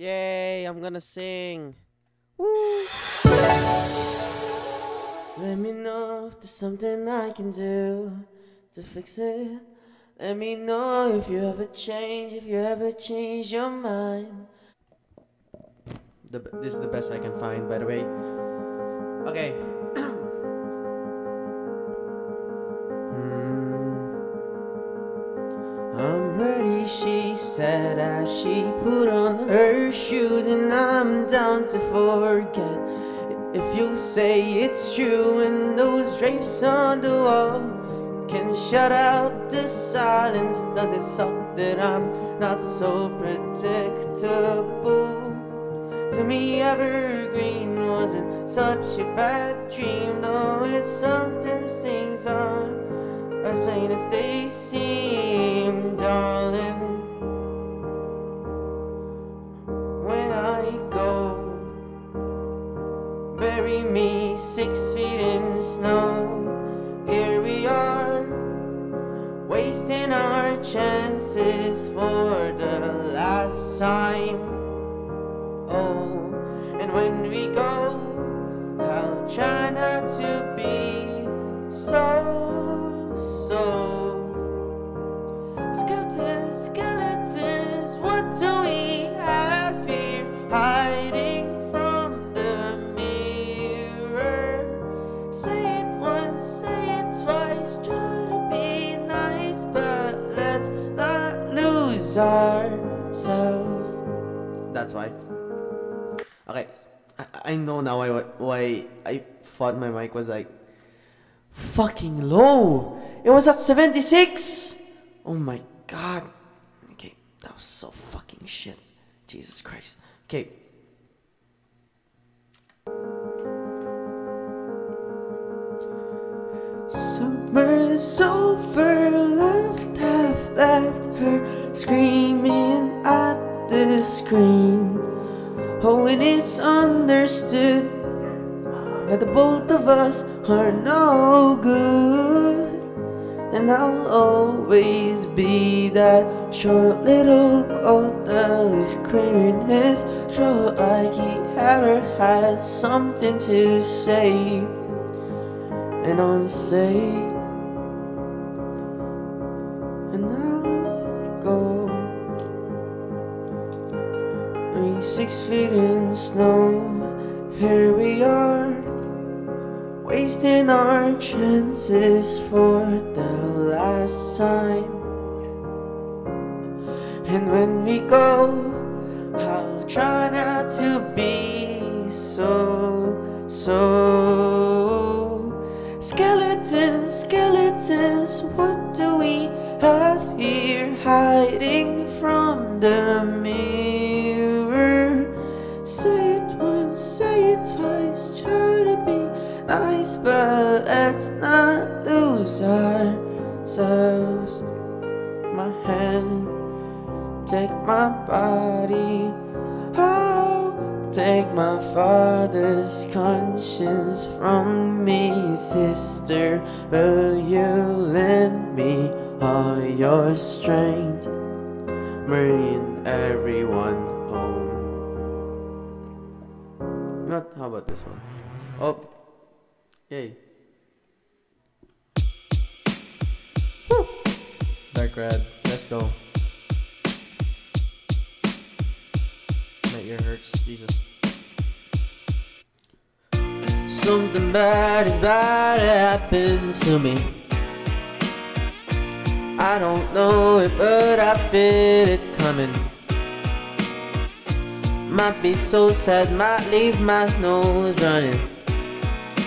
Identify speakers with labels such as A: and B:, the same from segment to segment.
A: Yay, I'm gonna sing. Woo! Let me know if there's something I can do to fix it. Let me know if you ever change, if you ever change your mind. The, this is the best I can find, by the way. Okay. Hmm. I'm ready, she said as she put on her shoes, and I'm down to forget. If you say it's true, and those drapes on the wall can shut out the silence, does it suck that I'm not so predictable? To me, evergreen wasn't such a bad dream, though it's sometimes things aren't as plain as they seem, darling. Wasting our chances for the last time. Oh, and when we go, try not I, know now why why I thought my mic was like fucking low. It was at 76. Oh my god. Okay, that was so fucking shit. Jesus Christ. Okay. Summer's over, left half left her screaming at the screen. Oh, and it's understood that the both of us are no good. And I'll always be that short little goat that is clearing his throat like he ever has something to say. And I'll six feet in snow, here we are, wasting our chances for the last time. And when we go, I'll try not to be so, so. Skeletons, skeletons, what do we have here hiding from the mirror? But let's not lose ourselves. My hand, take my body. I'll take my father's conscience from me, sister. Will you lend me all your strength? Bring everyone home. Not how about this one? Oh, yay! Woo. Uh! Dark red, let's go. My ear hurts, Jesus. Something bad is bad happens to me. I don't know it, but I feel it coming. Might be so sad, might leave my nose running.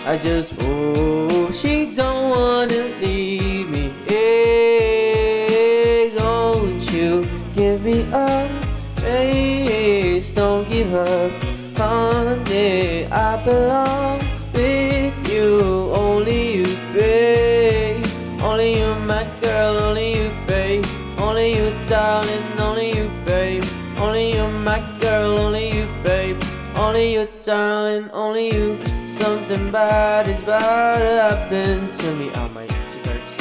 A: I just, oh, she don't wanna leave me. Hey, don't you give me up, please don't give up. Honey, I belong with you, only you, babe. Only you, my girl, only you, babe. Only you, darling, only you, babe. Only you, my girl, only you, babe. Only you, darling, only you. Something bad is about to happen to me. Oh, my hurts.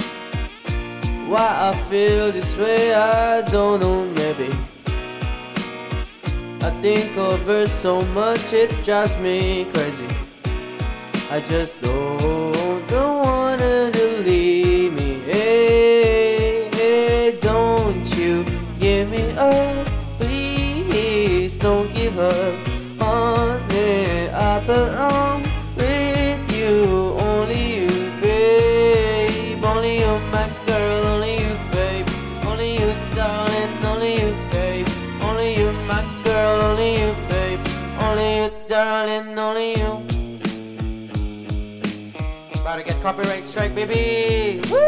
A: Why I feel this way, I don't know, maybe. I think of her so much it drives me crazy. I just don't, don't wanna to leave me. Hey, hey, don't you give me up, please. Don't give up About to get copyright strike, baby. Woo!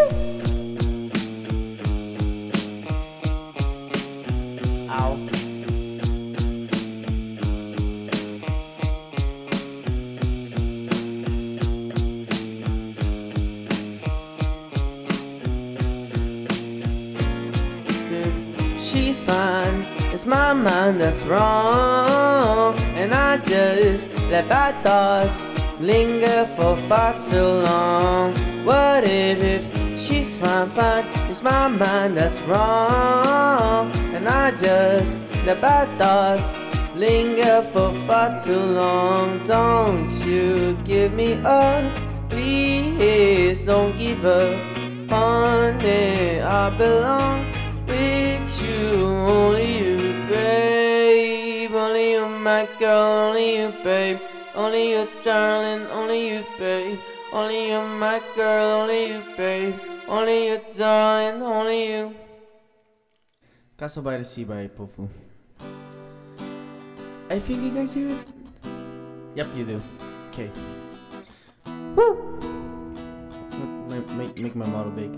A: Ow. She's fine, it's my mind that's wrong. And I just let bad thoughts linger for far too long. What if, if she's fine, fine, it's my mind that's wrong. And I just let bad thoughts linger for far too long. Don't you give me up, please don't give up on. I belong with you, only you, babe. Only you, my girl, only you, babe. Only you, darling, only you, babe. Only you, my girl, only you, babe. Only you, darling, only you.
B: Castle by the Sea by Powfu. I think you guys hear it? Yep, you do. Okay. Woo! Make, make, make my model big.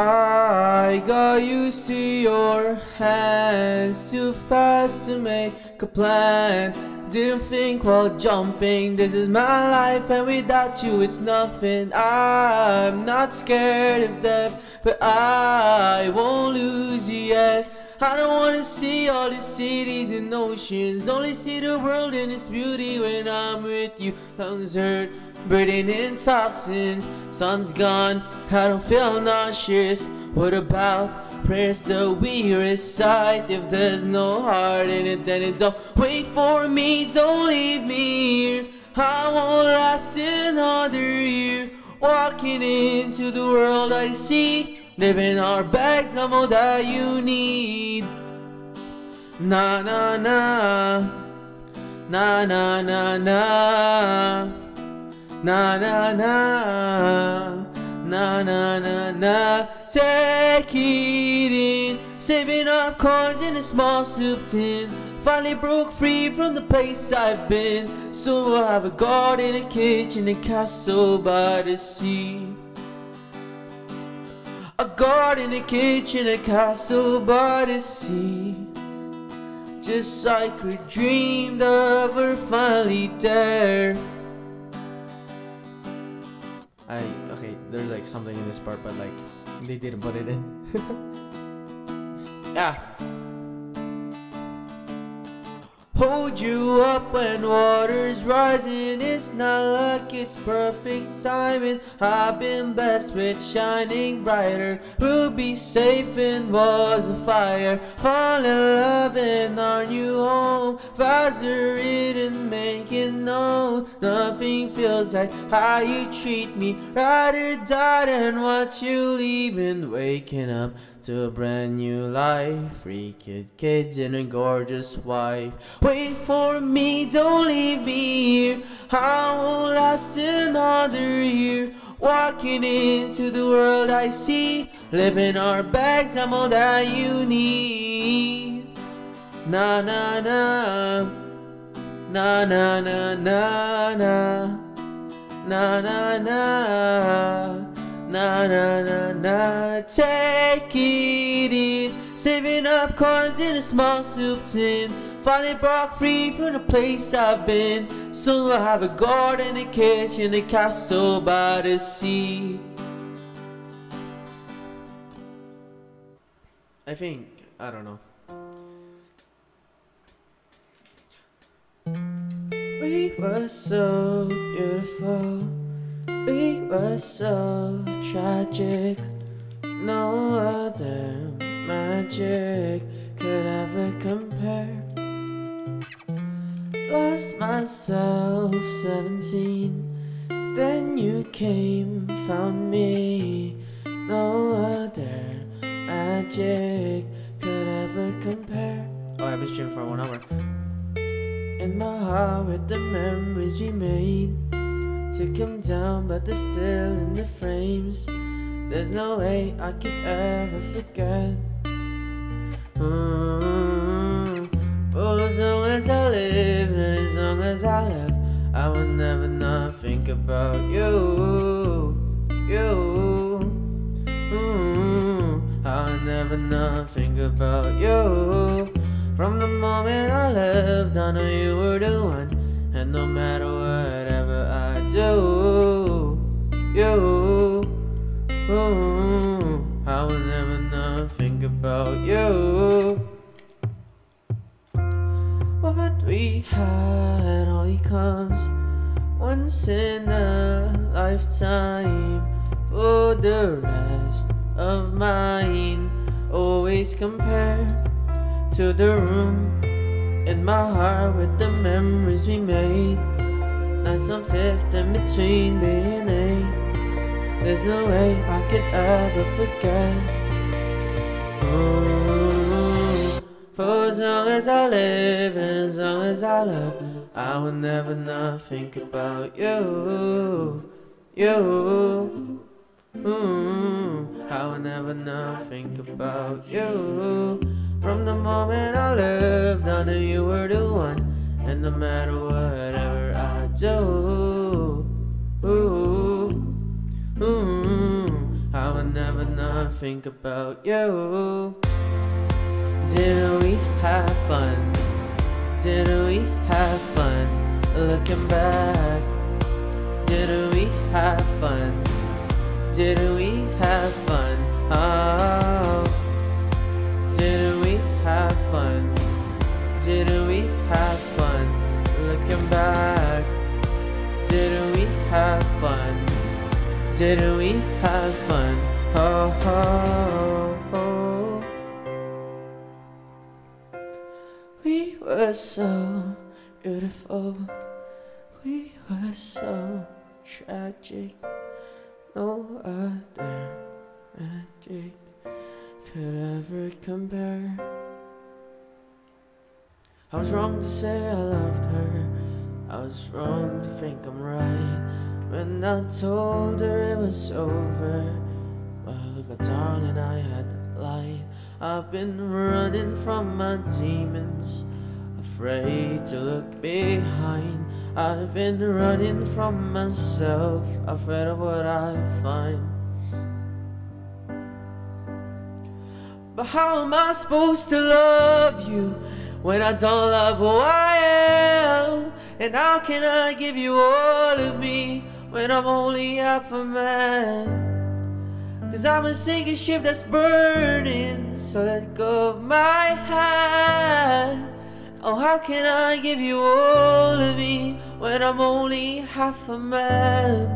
A: I got used to your hands too fast to make a plan. Didn't think while jumping, this is my life, and without you, it's nothing. I'm not scared of death, but I won't lose you yet. I don't wanna see all the cities and oceans, only see the world in its beauty when I'm with you. Lungs hurt, breathing in toxins, sun's gone, I don't feel nauseous. What about prayers that we recite? If there's no heart in it, then it's don't wait for me, don't leave me here. I won't last another year. Walking into the world I see, living our bags of all that you need. Na na na, na na na na, na na na, na na na na. Take it in, saving up coins in a small soup tin. Finally broke free from the place I've been. So I have a garden, a kitchen, a castle by the sea. A garden, a kitchen, a castle by the sea. Just like we dreamed of, we're finally there.
B: I okay, there's like something in this part, but like they didn't put it in.
A: Yeah. Hold you up when water's rising. It's not luck, it's perfect timing. I've been blessed with shining brighter. We'll be safe in walls of fire. Fall in love in our new home. Vows are written, making known. Nothing feels like how you treat me. Ride or die and watch you leaving. Waking up to a brand new life. Free kid, kids, and a gorgeous wife. Wait for me, don't leave me here. I won't last another year. Walking into the world I see, living our bags, I'm all that you need. Na na na, na na na na na, na na na. Na na na na, take it in. Saving up coins in a small soup tin. Finally broke free from the place I've been. Soon we'll have a garden, a kitchen, a castle by the sea.
B: I think I don't know.
A: We were so beautiful. We were so tragic. No other magic could ever compare. Lost myself 17, then you came, found me. No other magic could ever compare.
B: Oh, I've been streaming for one hour.
A: In my heart with the memories we made Took them down but they're still in the frames There's no way I could ever forget. Mm For as long as I live and as long as I live I will never not think about you. You. Mm I'll never not think about you. From the moment I left, I knew you were the one. And no matter Do, you, ooh, hmm, I will never not think about you. What we had only comes once in a lifetime. For the rest of mine, always compare to the room in my heart with the memories we made. Nights on fifth in between B and A. There's no way I could ever forget. Ooh, for as long as I live and as long as I love, I will never not think about you, you. Mm, I will never not think about you. From the moment I lived, I knew you were the one. And no matter what. I do, ooh, ooh, I will never not think about you. Didn't we have fun? Didn't we have fun? Looking back, didn't we have fun? Didn't we have fun? Didn't we have fun? Oh, oh, oh. We were so beautiful. We were so tragic. No other magic could ever compare. I was wrong to say I loved her. I was wrong to think I'm right. When I told her it was over. Well, my darling, I had lied. I've been running from my demons, afraid to look behind. I've been running from myself, afraid of what I find. But how am I supposed to love you when I don't love who I am? And how can I give you all of me when I'm only half a man? Cause I'm a sinking ship that's burning, so let go of my hand. Oh, how can I give you all of me when I'm only half a man?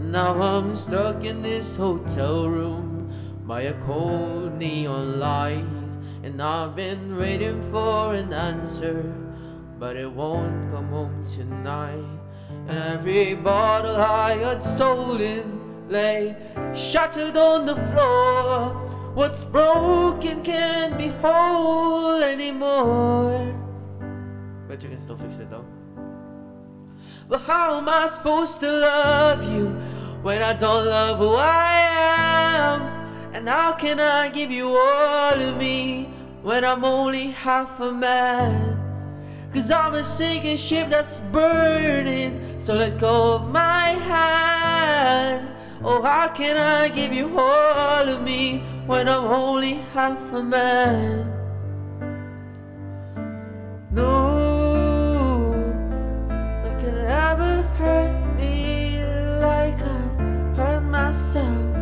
A: Now I'm stuck in this hotel room by a cold neon light, and I've been waiting for an answer, but it won't come home tonight. And every bottle I had stolen lay shattered on the floor. What's broken can't be whole anymore. But you can still fix it though. But how am I supposed to love you when I don't love who I am? And how can I give you all of me when I'm only half a man? Cause I'm a sinking ship that's burning, so let go of my hand. Oh, how can I give you all of me when I'm only half a man? No one can ever hurt me like I've hurt myself.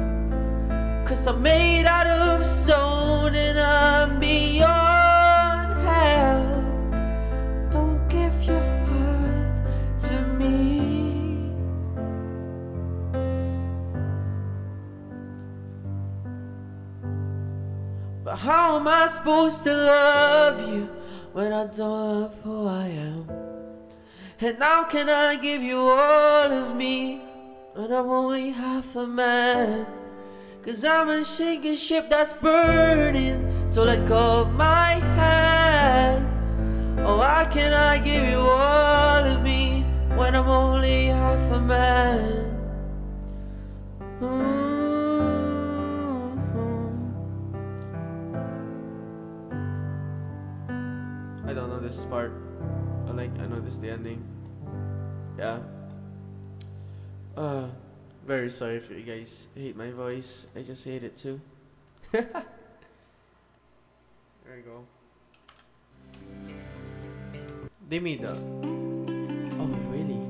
A: Cause I'm made out of stone and I'm beyond how am I supposed to love you when I don't love who I am? And how can I give you all of me when I'm only half a man? Cause I'm a sinking ship that's burning, so let go of my hand. Oh, how can I give you all of me when I'm only half a man? Part. I like I know this the ending. Yeah. Uh very sorry if you guys hate my voice. I just hate it too. there you go. Demi the Oh really?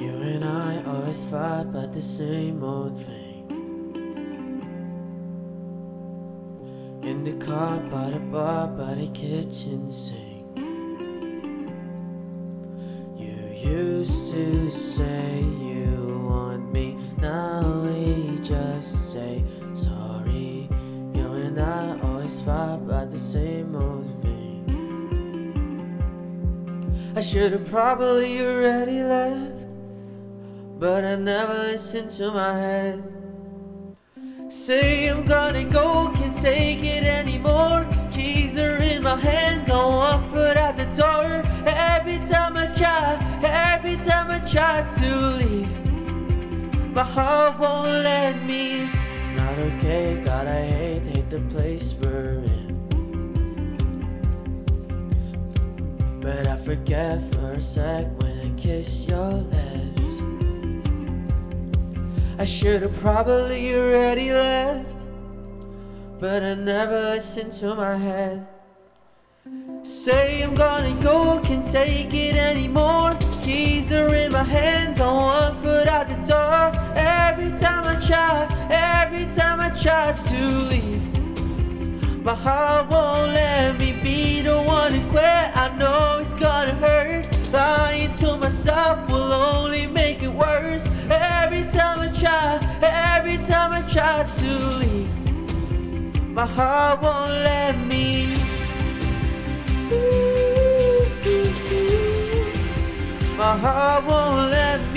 A: You and I always fight about the same old thing. The car, by the bar, by the kitchen sink. You used to say you want me, now we just say sorry. You and I always fight about the same old thing. I should have probably already left, but I never listened to my head. Say I'm gonna go, can't take it anymore. Keys are in my hand, go one foot out the door. Every time I try, every time I try to leave, my heart won't let me. Not okay, God, I hate, hate the place we're in. But I forget for a sec when I kiss your lips. I should have probably already left, but I never listened to my head. Say I'm gonna go, can't take it anymore. Keys are in my hand, go one foot out the door. Every time I try, every time I try to leave, my heart won't let me be the one to quit. I know it's gonna hurt. Lying to myself will only make it worse. Every time I try, every time I try to leave, my heart won't let me. My heart won't let me.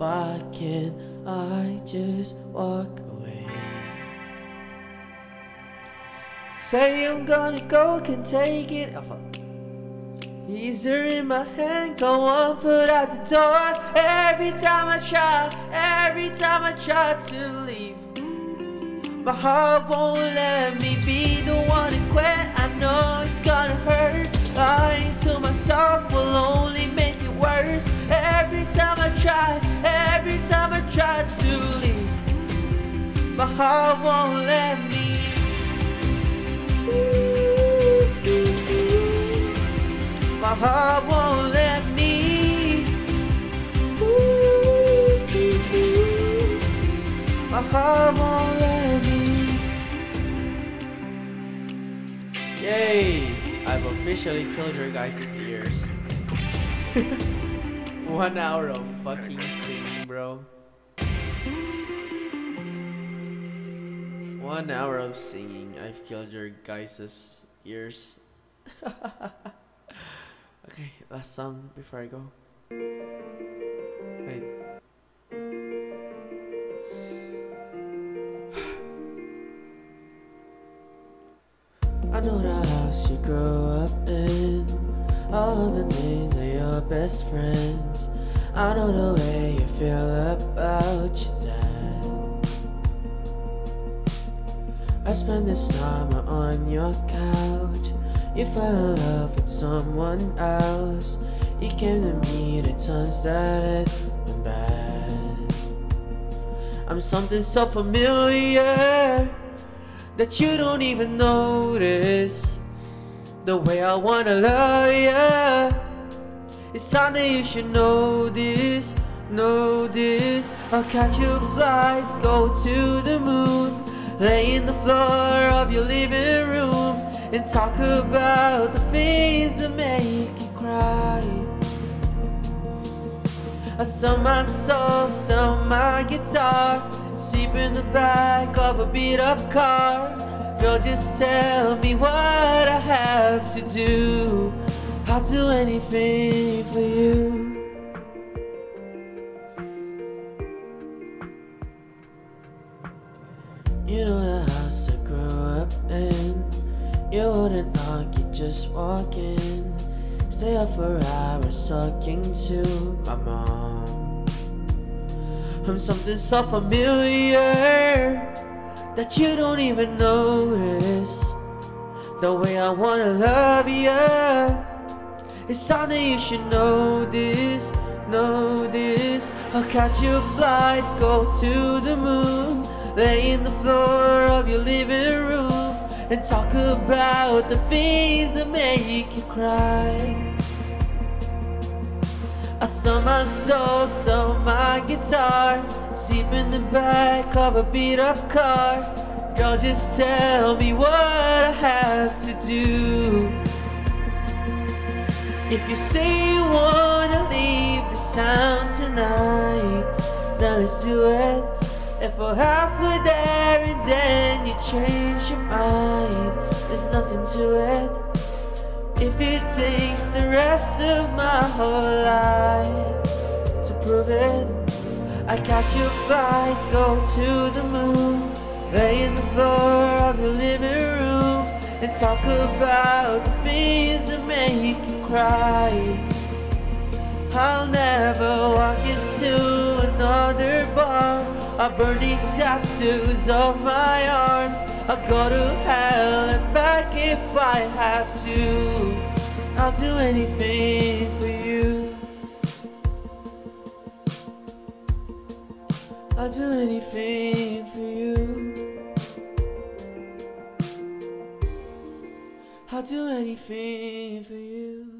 A: Why can't I just walk away? Say I'm gonna go, can take it. Oh, fuck. In my hand, go one foot out the door. Every time I try, every time I try to leave, my heart won't let me be the one to quit. I know it's gonna hurt. Lying to myself will only. Every time I try, every time I try to leave, my heart won't let me. My heart won't let me. My heart won't let me. Yay! I've officially killed your guys' ears. One hour of fucking singing, bro. One hour of singing. I've killed your guys' ears. okay, last song before I go. Wait. I know the house you grew up in. All the names of your best friends. I don't know the way you feel about your dad. I spent this summer on your couch. You fell in love with someone else. You came to me the times that it been bad. I'm something so familiar that you don't even notice. The way I wanna love ya. It's that you should know this, know this. I'll catch a flight, go to the moon, lay in the floor of your living room, and talk about the things that make you cry. I sell my soul, sell my guitar, sleep in the back of a beat up car. Girl, just tell me what I have to do. I'll do anything for you. You know the house I grew up in. You wouldn't you just walk in. Stay up for hours talking to my mom. I'm something so familiar that you don't even notice. The way I wanna love you. It's something you should know this, know this. I'll catch your flight, go to the moon, lay in the floor of your living room, and talk about the things that make you cry. I sell my soul, sell my guitar, sleep in the back of a beat up car. Girl, just tell me what I have to do. If you say you wanna leave this town tonight, then let's do it. If we're halfway there and then you change your mind, there's nothing to it. If it takes the rest of my whole life to prove it, I catch your flight, go to the moon, lay in the floor of your living room, and talk about the things that make you cry. I'll never walk into another bar. I'll burn these tattoos off my arms. I'll go to hell and back if I have to. I'll do anything for you. I'll do anything for you. I'll do anything for you.